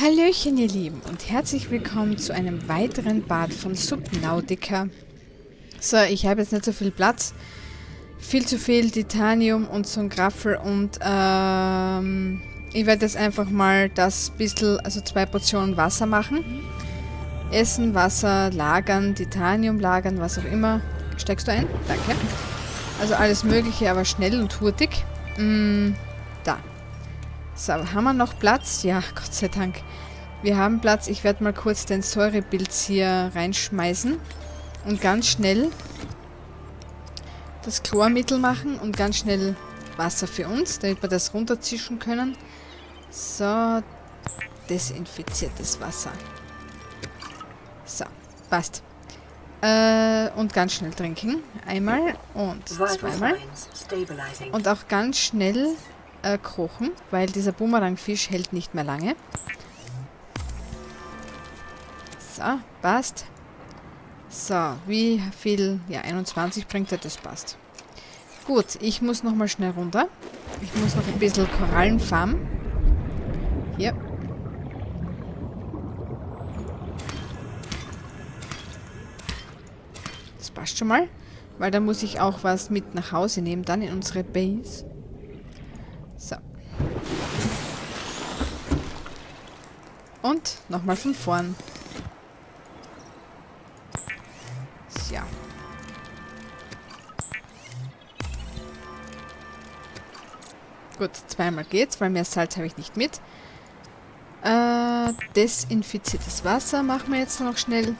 Hallöchen, ihr Lieben, und herzlich willkommen zu einem weiteren Bad von Subnautica. So, ich habe jetzt nicht so viel Platz. Viel zu viel Titanium und so ein Graffel und ähm, ich werde jetzt einfach mal das bisschen, also zwei Portionen Wasser machen. Essen, Wasser, lagern, Titanium lagern, was auch immer. Steckst du ein? Danke. Also alles mögliche, aber schnell und hurtig. Mm, da. So, haben wir noch Platz? Ja, Gott sei Dank. Wir haben Platz. Ich werde mal kurz den Säurepilz hier reinschmeißen. Und ganz schnell das Chlormittel machen und ganz schnell Wasser für uns, damit wir das runterzischen können. So, desinfiziertes Wasser. So, passt. Äh, und ganz schnell trinken. Einmal und zweimal. Und auch ganz schnell äh, kochen, weil dieser Bumerangfisch hält nicht mehr lange. So, passt. So, wie viel? Ja, 21 bringt er, das passt. Gut, ich muss nochmal schnell runter. Ich muss noch ein bisschen Korallen farmen. Hier. Das passt schon mal. Weil da muss ich auch was mit nach Hause nehmen, dann in unsere Base. Und nochmal von vorn. Ja. Gut, zweimal geht's, weil mehr Salz habe ich nicht mit. Äh, desinfiziertes Wasser machen wir jetzt noch schnell.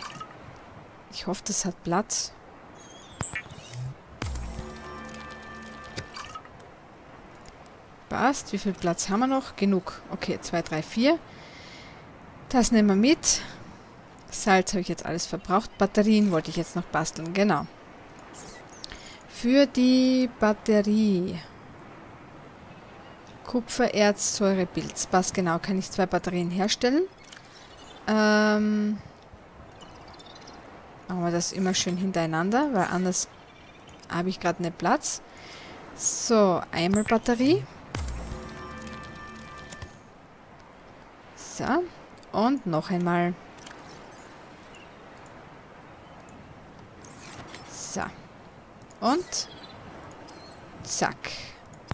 Ich hoffe, das hat Platz. Passt. Wie viel Platz haben wir noch? Genug. Okay, 2, 3, 4. Das nehmen wir mit. Salz habe ich jetzt alles verbraucht. Batterien wollte ich jetzt noch basteln. Genau. Für die Batterie. Kupfererz, Säurepilz. Passt genau. Kann ich zwei Batterien herstellen. Ähm, machen wir das immer schön hintereinander, weil anders habe ich gerade nicht Platz. So, einmal Batterie. So. Und noch einmal. So. Und zack.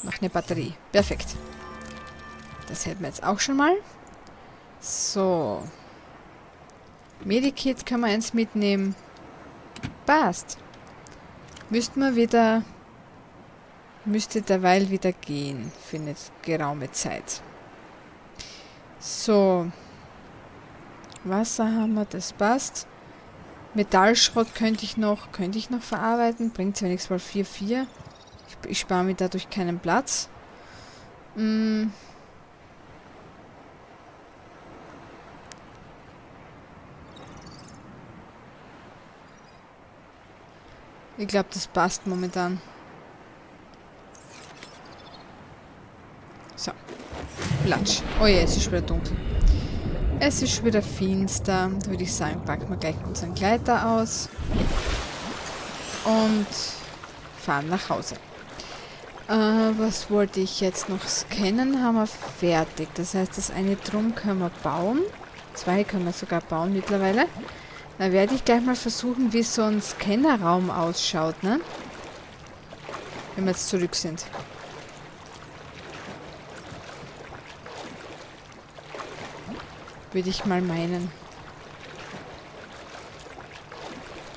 Noch eine Batterie. Perfekt. Das hätten wir jetzt auch schon mal. So. Medikit können wir eins mitnehmen. Passt. Müssten wir wieder... Müsste derweil wieder gehen. Für eine geraume Zeit. So. Wasser haben wir, das passt. Metallschrott könnte ich noch, könnte ich noch verarbeiten. Bringt zwar nichts, weil 4,4. Ich, ich spare mir dadurch keinen Platz. Hm. Ich glaube, das passt momentan. So. Platsch. Oh ja, es ist wieder dunkel. Es ist wieder finster. Da würde ich sagen, packen wir gleich unseren Gleiter aus. Und fahren nach Hause. Äh, was wollte ich jetzt noch scannen? Haben wir fertig. Das heißt, das eine Drum können wir bauen. Zwei können wir sogar bauen mittlerweile. Da werde ich gleich mal versuchen, wie so ein Scannerraum ausschaut, ne? Wenn wir jetzt zurück sind. Würde ich mal meinen.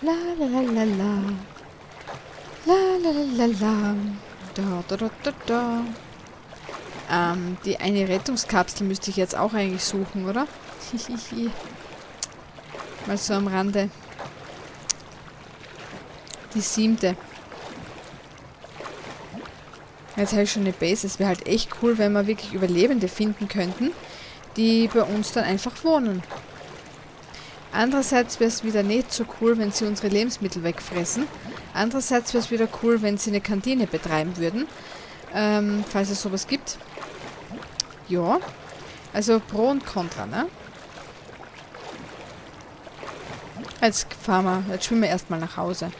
La la la la la. La la la la la. Da da da da da. Ähm, die eine Rettungskapsel müsste ich jetzt auch eigentlich suchen, oder? Mal so am Rande. Die siebte. Jetzt habe ich schon eine Base. Es wäre halt echt cool, wenn wir wirklich Überlebende finden könnten die bei uns dann einfach wohnen. Andererseits wäre es wieder nicht so cool, wenn sie unsere Lebensmittel wegfressen. Andererseits wäre es wieder cool, wenn sie eine Kantine betreiben würden. Ähm, falls es sowas gibt. Ja. Also Pro und Contra, ne? Jetzt fahren jetzt schwimmen wir erstmal nach Hause.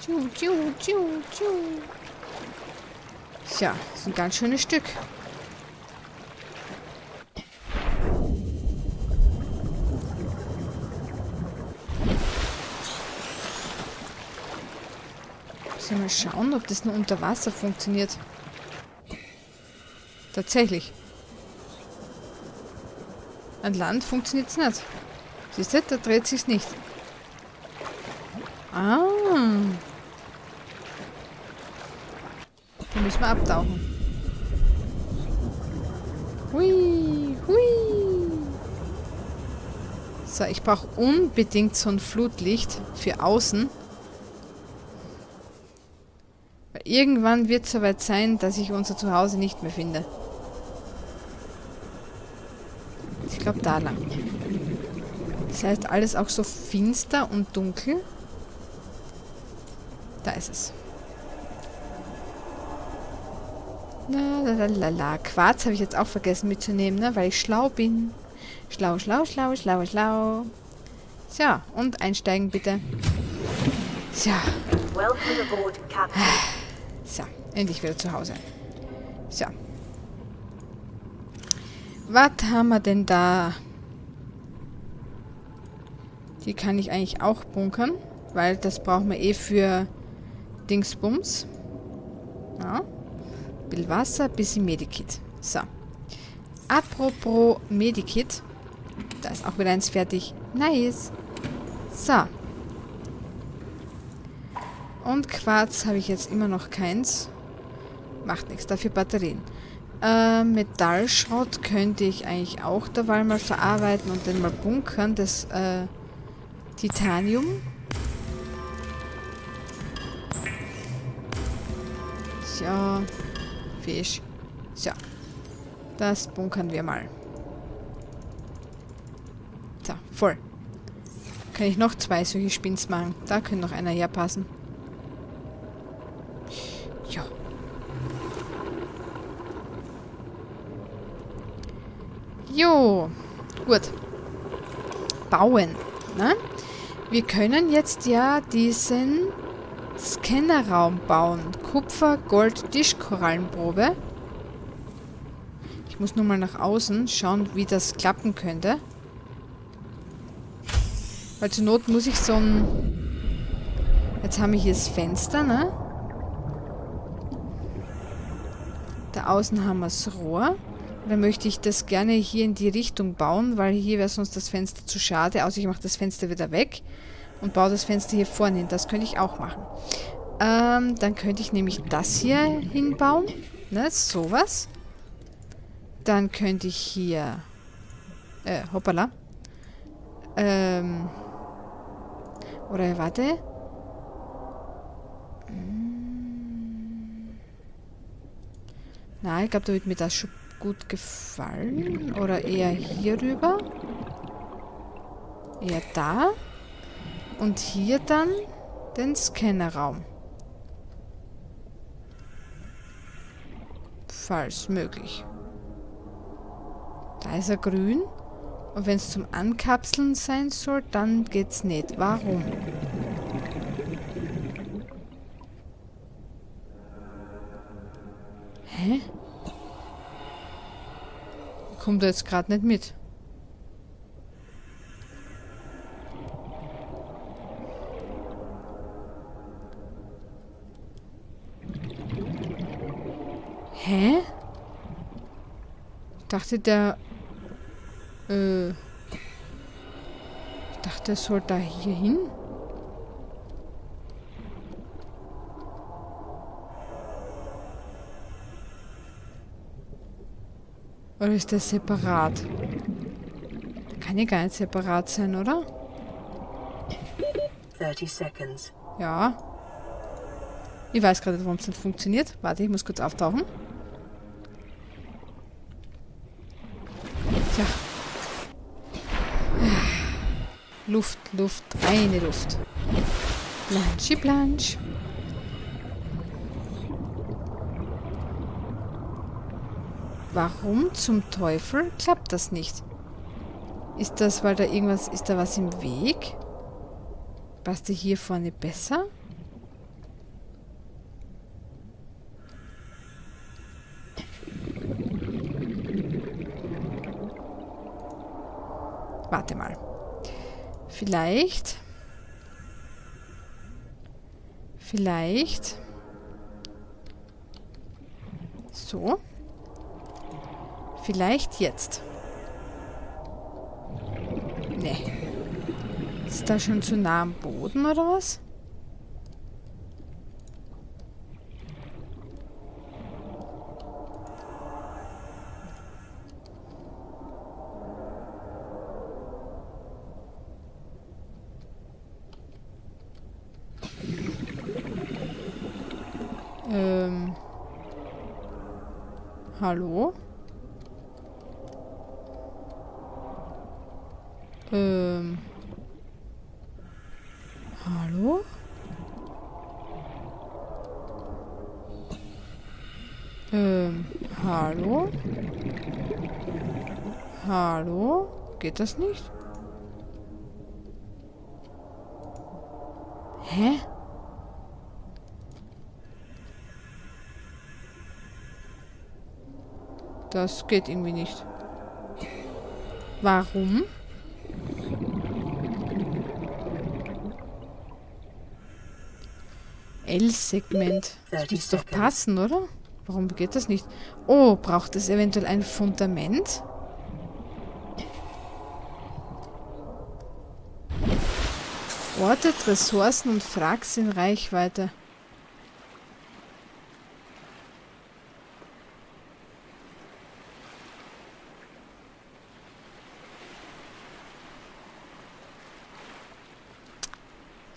Tschu, tschu, tschu, tschu. Tja, das ist ein ganz schönes Stück. Müssen wir mal schauen, ob das nur unter Wasser funktioniert. Tatsächlich. An Land funktioniert es nicht. Siehst du, da dreht sich's nicht. Ah. Müssen wir abtauchen. Hui, hui. So, ich brauche unbedingt so ein Flutlicht für außen. Weil irgendwann wird es soweit sein, dass ich unser Zuhause nicht mehr finde. Ich glaube da lang. Das heißt, alles auch so finster und dunkel. Da ist es. La la la la. Quarz habe ich jetzt auch vergessen mitzunehmen, ne? weil ich schlau bin. Schlau, schlau, schlau, schlau, schlau. So, und einsteigen bitte. So. So, endlich wieder zu Hause. So. Was haben wir denn da? Die kann ich eigentlich auch bunkern, weil das brauchen wir eh für Dingsbums. Ja. Bisschen Wasser, bisschen Medikit. So. Apropos Medikit. Da ist auch wieder eins fertig. Nice. So. Und Quarz habe ich jetzt immer noch keins. Macht nichts, dafür Batterien. Äh, Metallschrott könnte ich eigentlich auch dabei mal verarbeiten und dann mal bunkern. Das äh, Titanium. So. Fisch. So. Das bunkern wir mal. So, voll. Kann ich noch zwei solche Spins machen. Da könnte noch einer herpassen. Ja. Jo. Gut. Bauen. Ne? Wir können jetzt ja diesen Scannerraum bauen. Kupfer, Gold, Tischkorallenprobe. Ich muss nur mal nach außen schauen, wie das klappen könnte. Weil zur Not muss ich so ein... Jetzt haben wir hier das Fenster, ne? Da außen haben wir das Rohr. Dann möchte ich das gerne hier in die Richtung bauen, weil hier wäre sonst das Fenster zu schade. Außer ich mache das Fenster wieder weg und baue das Fenster hier vorne hin. Das könnte ich auch machen. Ähm, dann könnte ich nämlich das hier hinbauen. Ne, sowas. Dann könnte ich hier... Äh, hoppala. Ähm... Oder warte. Na, ich glaube, da wird mir das schon gut gefallen. Oder eher hier rüber. Eher da. Und hier dann den Scannerraum. Falls möglich. Da ist er grün. Und wenn es zum Ankapseln sein soll, dann geht's nicht. Warum? Hä? Kommt er jetzt gerade nicht mit? Hä? Ich dachte, der äh. Ich dachte, es soll da hier hin. Oder ist das separat? Kann ja gar nicht separat sein, oder? 30 seconds. Ja. Ich weiß gerade, warum es nicht funktioniert. Warte, ich muss kurz auftauchen. Luft, Luft, reine Luft. Blanschi, Blansch. Warum zum Teufel klappt das nicht? Ist das, weil da irgendwas, ist da was im Weg? Passt die hier vorne besser? Warte mal. Vielleicht... Vielleicht... So. Vielleicht jetzt. Nee. Ist da schon zu nah am Boden oder was? Ähm. Hallo? Ähm. Hallo? Ähm, hallo? Hallo? Geht das nicht? Hä? Das geht irgendwie nicht. Warum? L-Segment. Das müsste doch passen, oder? Warum geht das nicht? Oh, braucht es eventuell ein Fundament? Ortet Ressourcen und Fracks in Reichweite.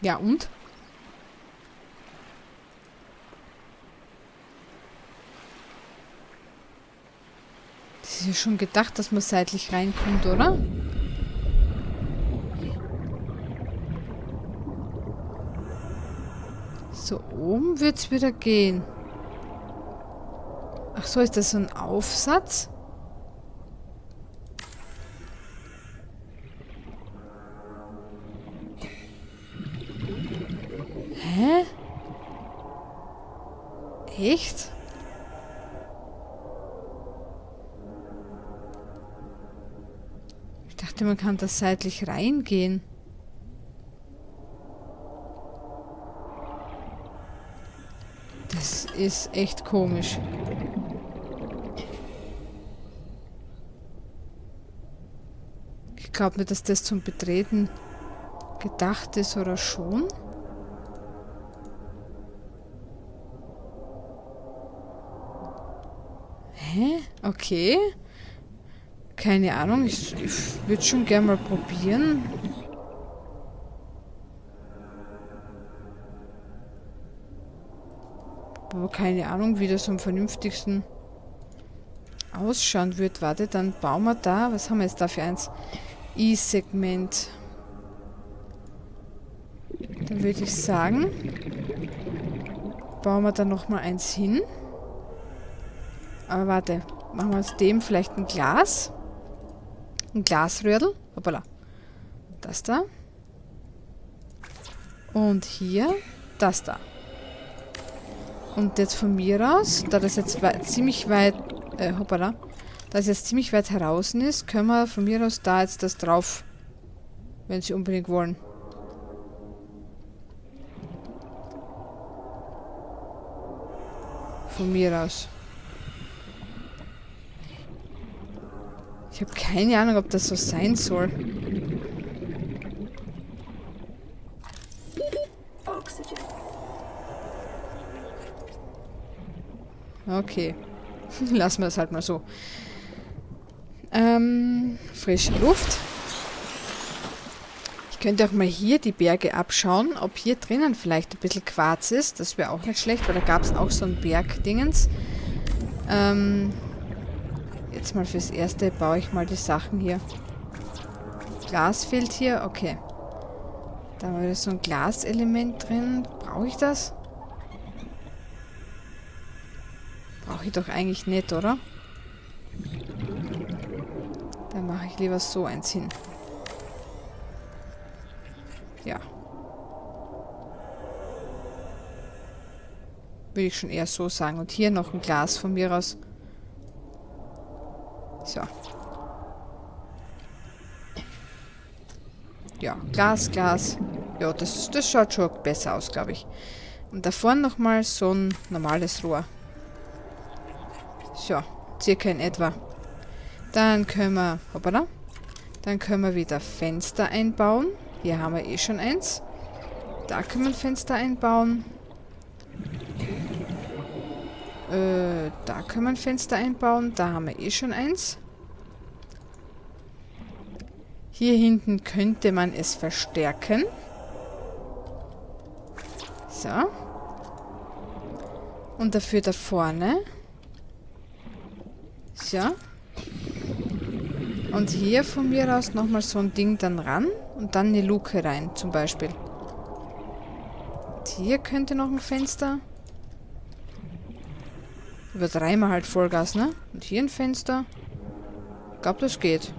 Ja, und? Das ist ja schon gedacht, dass man seitlich reinkommt, oder? So, oben wird es wieder gehen. Ach so, ist das so ein Aufsatz? Hä? Echt? Ich dachte, man kann da seitlich reingehen. Das ist echt komisch. Ich glaube nicht, dass das zum Betreten gedacht ist oder schon. Hä? Okay. Keine Ahnung. Ich, ich würde schon gerne mal probieren. Aber keine Ahnung, wie das am vernünftigsten ausschauen wird. Warte, dann bauen wir da. Was haben wir jetzt da für eins? I-Segment. Dann würde ich sagen, bauen wir da nochmal eins hin. Aber warte, machen wir aus dem vielleicht ein Glas. Ein Glasröhrl. Hoppala. Das da. Und hier das da. Und jetzt von mir aus, da das jetzt wei ziemlich weit, äh, hoppala, da es jetzt ziemlich weit heraus ist, können wir von mir aus da jetzt das drauf, wenn sie unbedingt wollen. Von mir aus. Ich habe keine Ahnung, ob das so sein soll. Okay. Lassen wir es halt mal so. Ähm, frische Luft. Ich könnte auch mal hier die Berge abschauen, ob hier drinnen vielleicht ein bisschen Quarz ist. Das wäre auch nicht schlecht, weil da gab es auch so ein Bergdingens. Ähm, Jetzt mal fürs Erste baue ich mal die Sachen hier. Glas fehlt hier. Okay. Da war so ein Glaselement drin. Brauche ich das? Brauche ich doch eigentlich nicht, oder? Dann mache ich lieber so eins hin. Ja. Würde ich schon eher so sagen. Und hier noch ein Glas von mir aus. Ja, Glas, Glas. Ja, das, das schaut schon besser aus, glaube ich. Und da vorne nochmal so ein normales Rohr. So, circa in etwa. Dann können wir, hoppala, dann können wir wieder Fenster einbauen. Hier haben wir eh schon eins. Da können wir ein Fenster einbauen. Äh, da können wir ein Fenster einbauen. Da haben wir eh schon eins. Hier hinten könnte man es verstärken. So. Und dafür da vorne. So. Und hier von mir aus nochmal so ein Ding dann ran und dann eine Luke rein, zum Beispiel. Und hier könnte noch ein Fenster. Übertreiben wir halt Vollgas, ne? Und hier ein Fenster. Ich glaube, das geht.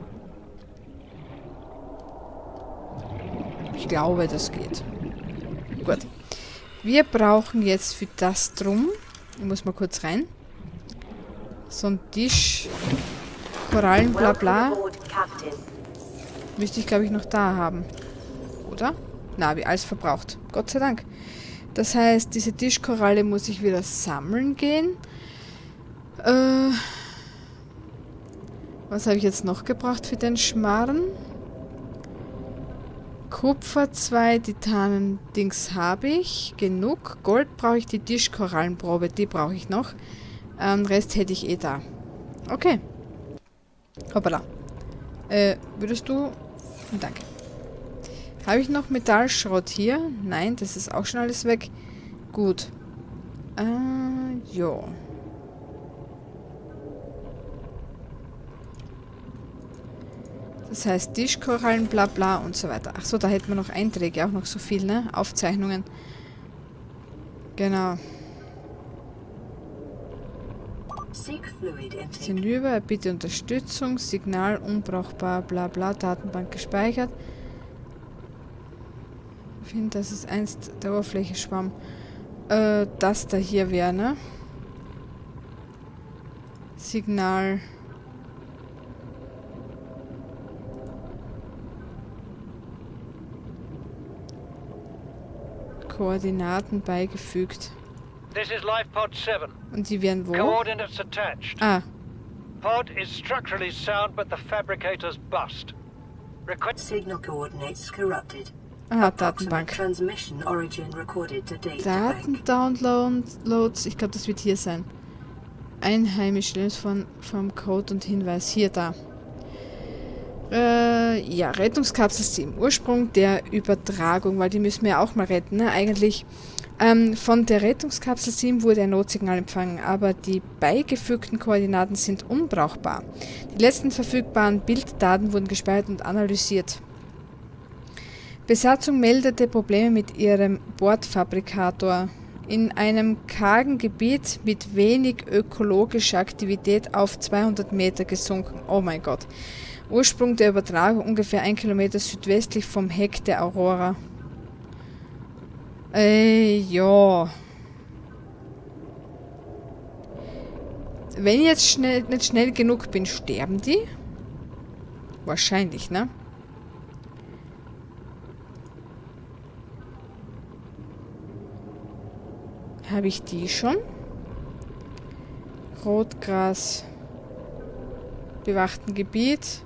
Ich glaube, das geht. Gut. Wir brauchen jetzt für das drum, ich muss mal kurz rein, so ein Tisch, Korallen, bla bla. Müsste ich, glaube ich, noch da haben. Oder? Na, wie alles verbraucht. Gott sei Dank. Das heißt, diese Tischkoralle muss ich wieder sammeln gehen. Äh, was habe ich jetzt noch gebracht für den Schmarren? Kupfer, zwei Titanen-Dings habe ich. Genug. Gold brauche ich, die Tischkorallenprobe, die brauche ich noch. Ähm, Rest hätte ich eh da. Okay. Hoppala. Äh, würdest du... Danke. Habe ich noch Metallschrott hier? Nein, das ist auch schon alles weg. Gut. Äh, jo. Das heißt Tischkorallen, bla bla und so weiter. Achso, da hätten wir noch Einträge, auch noch so viel, ne? Aufzeichnungen. Genau. Hinüber, bitte Unterstützung, Signal unbrauchbar, bla bla, Datenbank gespeichert. Ich finde, das ist einst der Oberfläche schwamm. Äh, das da hier wäre, ne? Signal. Koordinaten beigefügt. This is life pod 7. Und die werden wo? Coordinates attached. Ah, Pod is structurally sound, but the fabricator's bust. Request Signal coordinates corrupted. Approximate Datenbank. transmission origin recorded to. Datendownloads, ich glaube, das wird hier sein. Einheimische von vom Code und Hinweis hier da. Äh, ja, Rettungskapselsystem. Ursprung der Übertragung, weil die müssen wir ja auch mal retten, ne? Eigentlich. Ähm, von der Rettungskapsel 7 wurde ein Notsignal empfangen, aber die beigefügten Koordinaten sind unbrauchbar. Die letzten verfügbaren Bilddaten wurden gespeichert und analysiert. Besatzung meldete Probleme mit ihrem Bordfabrikator. In einem kargen Gebiet mit wenig ökologischer Aktivität auf 200 Meter gesunken. Oh mein Gott. Ursprung der Übertragung ungefähr ein Kilometer südwestlich vom Heck der Aurora. Äh, ja. Wenn ich jetzt schnell, nicht schnell genug bin, sterben die? Wahrscheinlich, ne? Habe ich die schon? Rotgras. Bewachten Gebiet.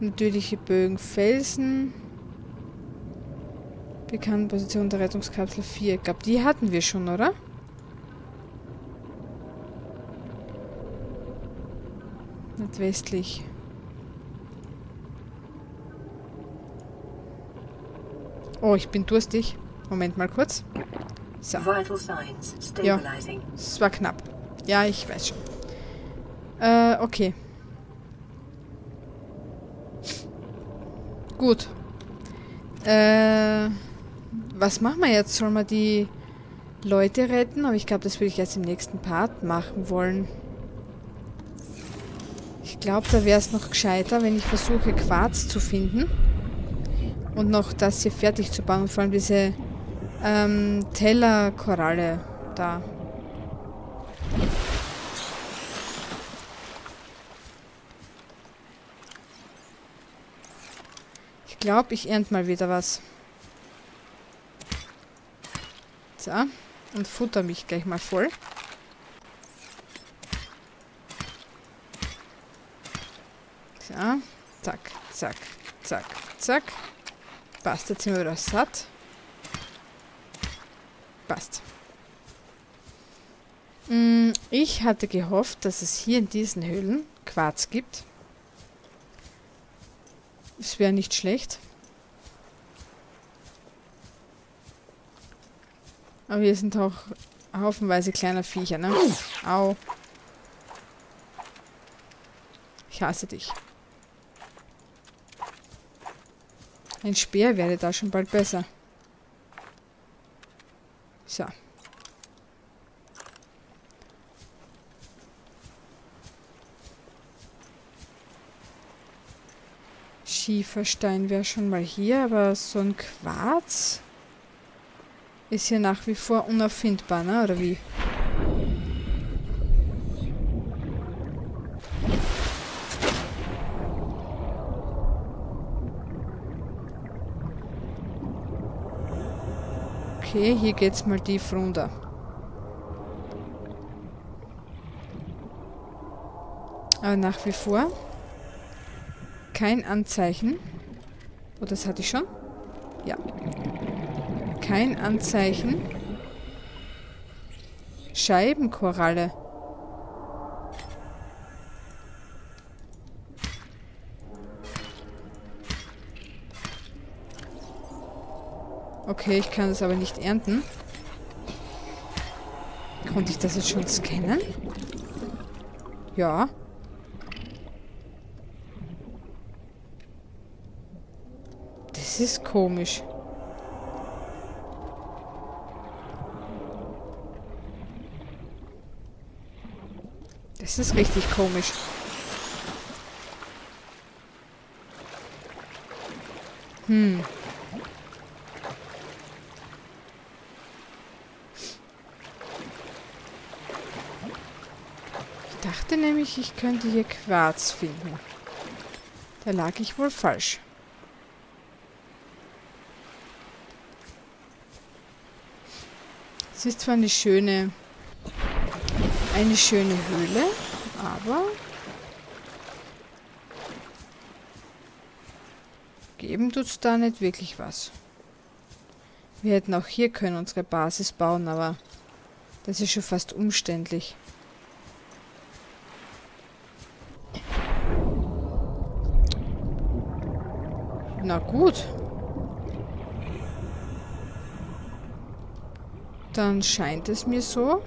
Natürliche Bögen, Felsen. Bekannte Position der Rettungskapsel 4. Ich glaube, die hatten wir schon, oder? Nicht westlich. Oh, ich bin durstig. Moment mal kurz. So, Vital signs stabilizing. es war knapp. Ja, ich weiß schon. Äh, okay. Gut. Äh, was machen wir jetzt? Sollen wir die Leute retten? Aber ich glaube, das würde ich jetzt im nächsten Part machen wollen. Ich glaube, da wäre es noch gescheiter, wenn ich versuche, Quarz zu finden. Und noch das hier fertig zu bauen. Und vor allem diese ähm, Tellerkoralle da. Glaube, ich ernte mal wieder was. So. Und futter mich gleich mal voll. So. Zack, zack, zack, zack. Passt, jetzt sind wir wieder satt. Passt. Mm, ich hatte gehofft, dass es hier in diesen Höhlen Quarz gibt. Das wäre nicht schlecht. Aber hier sind auch haufenweise kleiner Viecher, ne? Au. Ich hasse dich. Ein Speer wäre da schon bald besser. So. Schieferstein wäre schon mal hier, aber so ein Quarz ist hier nach wie vor unauffindbar, ne? Oder wie? Okay, hier geht's mal tief runter. Aber nach wie vor kein Anzeichen. Oh, das hatte ich schon? Ja. Kein Anzeichen. Scheibenkoralle. Okay, ich kann es aber nicht ernten. Konnte ich das jetzt schon scannen? Ja. Das ist komisch. Das ist richtig komisch. Hm. Ich dachte nämlich, ich könnte hier Quarz finden. Da lag ich wohl falsch. Es ist zwar eine schöne, eine schöne Höhle, aber geben tut's da nicht wirklich was. Wir hätten auch hier können unsere Basis bauen, aber das ist schon fast umständlich. Na gut. Dann scheint es mir so,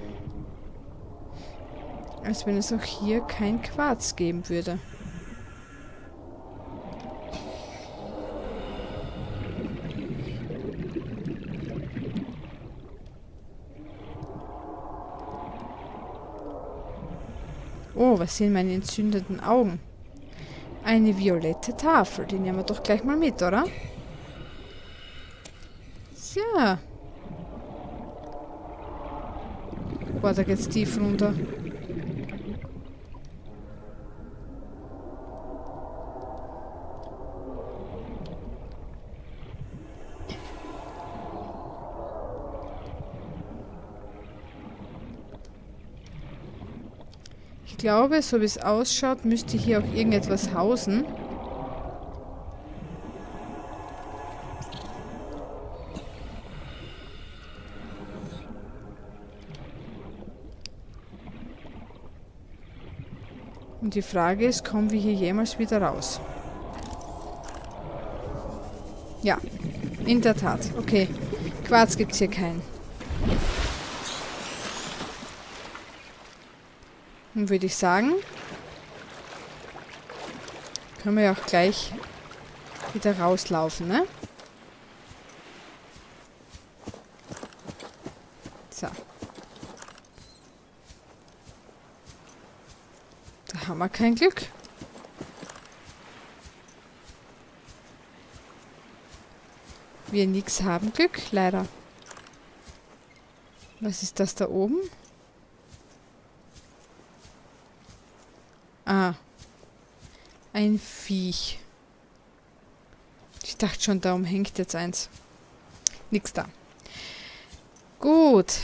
als wenn es auch hier kein Quarz geben würde. Oh, was sind meine entzündeten Augen? Eine violette Tafel, die nehmen wir doch gleich mal mit, oder? Ja. Boah, da geht's tief runter. Ich glaube, so wie es ausschaut, müsste hier auch irgendetwas hausen. Und die Frage ist, kommen wir hier jemals wieder raus? Ja, in der Tat. Okay, Quarz gibt es hier keinen. Dann würde ich sagen, können wir auch gleich wieder rauslaufen, ne? So. Wir kein Glück. Wir nix haben Glück, leider. Was ist das da oben? Ah. Ein Viech. Ich dachte schon, da umhängt jetzt eins. Nix da. Gut.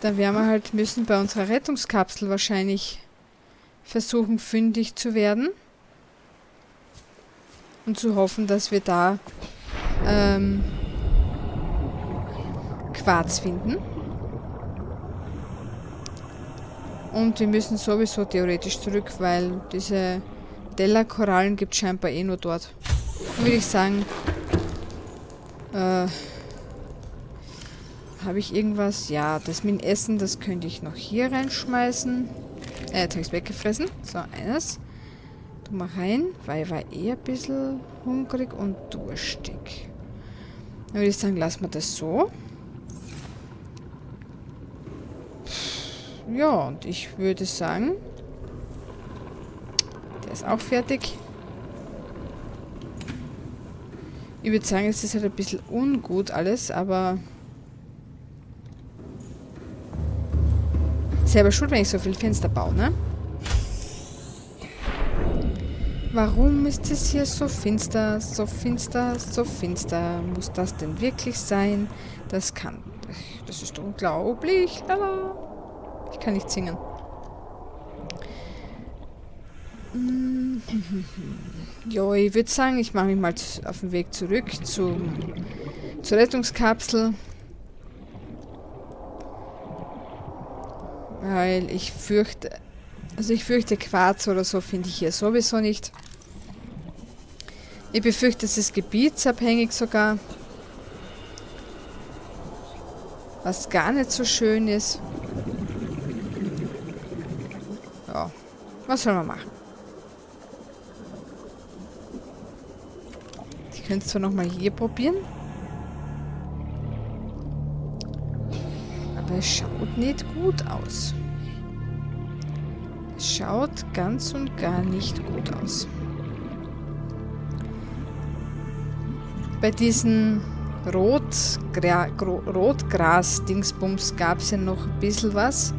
Dann werden wir halt müssen bei unserer Rettungskapsel wahrscheinlich versuchen, fündig zu werden. Und zu hoffen, dass wir da ähm, Quarz finden. Und wir müssen sowieso theoretisch zurück, weil diese Della-Korallen gibt es scheinbar eh nur dort. Würde ich sagen, äh, habe ich irgendwas? Ja, das mit Essen, das könnte ich noch hier reinschmeißen. Äh, jetzt habe ich es weggefressen. So, eines. Tu mal rein, weil ich war eh ein bisschen hungrig und durstig. Dann würde ich sagen, lassen wir das so. Ja, und ich würde sagen, der ist auch fertig. Ich würde sagen, es ist halt ein bisschen ungut alles, aber selber schuld, wenn ich so viel Fenster baue, ne? Warum ist es hier so finster, so finster, so finster? Muss das denn wirklich sein? Das kann... Das ist unglaublich. Lala. Ich kann nicht singen. Jo, ich würde sagen, ich mache mich mal auf den Weg zurück zum, zur Rettungskapsel. Weil ich fürchte... Also ich fürchte Quarz oder so finde ich hier sowieso nicht. Ich befürchte, es ist gebietsabhängig sogar. Was gar nicht so schön ist. Ja, was soll man machen? Ich könnte es zwar nochmal hier probieren. Es schaut nicht gut aus. Es schaut ganz und gar nicht gut aus. Bei diesen Rotgras-Dingsbums gab es ja noch ein bisschen was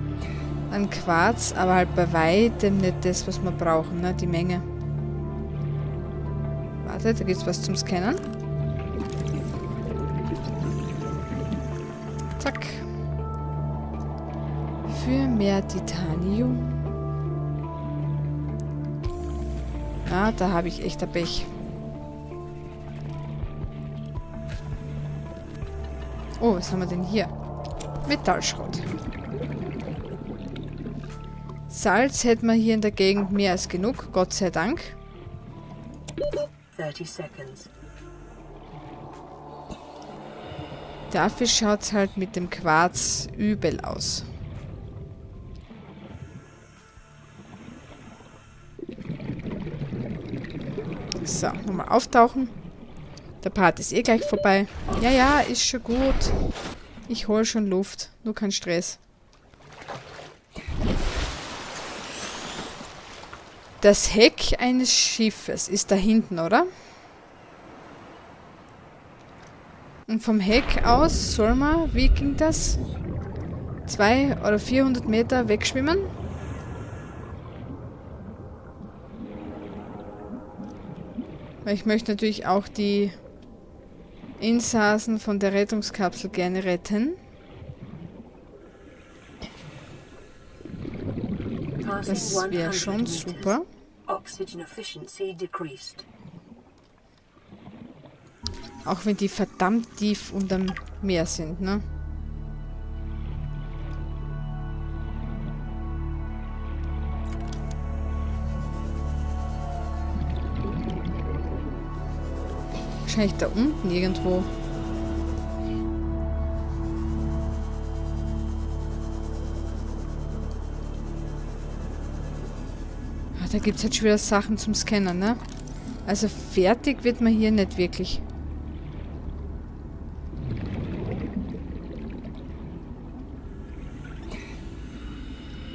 an Quarz, aber halt bei weitem nicht das, was wir brauchen, ne? die Menge. Warte, da gibt es was zum Scannen. Zack. Mehr Titanium. Ah, da habe ich echt ein Pech. Oh, was haben wir denn hier? Metallschrott. Salz hätten wir hier in der Gegend mehr als genug, Gott sei Dank. 30 seconds. Dafür schaut es halt mit dem Quarz übel aus. So, nochmal auftauchen. Der Part ist eh gleich vorbei. Ja, ja, ist schon gut. Ich hole schon Luft. Nur kein Stress. Das Heck eines Schiffes ist da hinten, oder? Und vom Heck aus soll man, wie ging das? Zwei oder 400 Meter wegschwimmen? Weil ich möchte natürlich auch die Insassen von der Rettungskapsel gerne retten. Das wäre schon super. Auch wenn die verdammt tief unterm Meer sind, ne? Wahrscheinlich da unten irgendwo. Ah, da gibt es halt schon wieder Sachen zum Scannen, ne? Also fertig wird man hier nicht wirklich.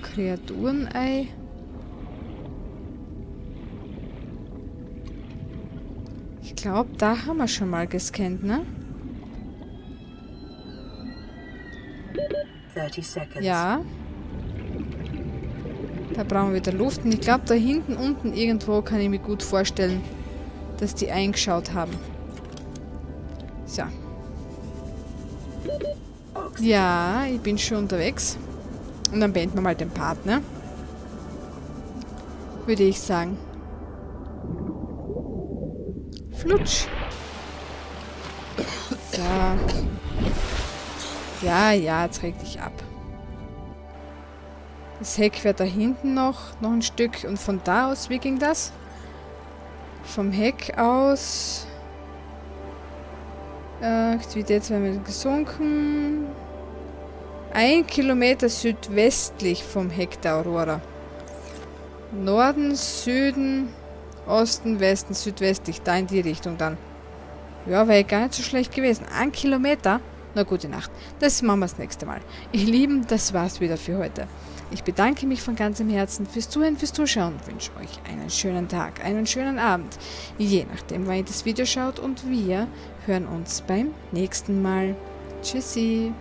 Kreaturenei. Glaube, da haben wir schon mal gescannt, ne? Ja. Da brauchen wir wieder Luft. Und ich glaube, da hinten unten irgendwo kann ich mir gut vorstellen, dass die eingeschaut haben. So. Ja, ich bin schon unterwegs. Und dann beenden wir mal den Partner. Würde ich sagen. Flutsch. So. Ja, ja, reg dich ab. Das Heck wäre da hinten noch, noch ein Stück. Und von da aus, wie ging das? Vom Heck aus... Äh, Aktivitätswärme gesunken. Ein Kilometer südwestlich vom Heck der Aurora. Norden, Süden, Osten, Westen, südwestlich. Da in die Richtung dann. Ja, wäre gar nicht so schlecht gewesen. Ein Kilometer? Na gute Nacht. Das machen wir das nächste Mal. Ihr Lieben, das war's wieder für heute. Ich bedanke mich von ganzem Herzen fürs Zuhören, fürs Zuschauen und wünsche euch einen schönen Tag, einen schönen Abend, je nachdem, wann ihr das Video schaut und wir hören uns beim nächsten Mal. Tschüssi!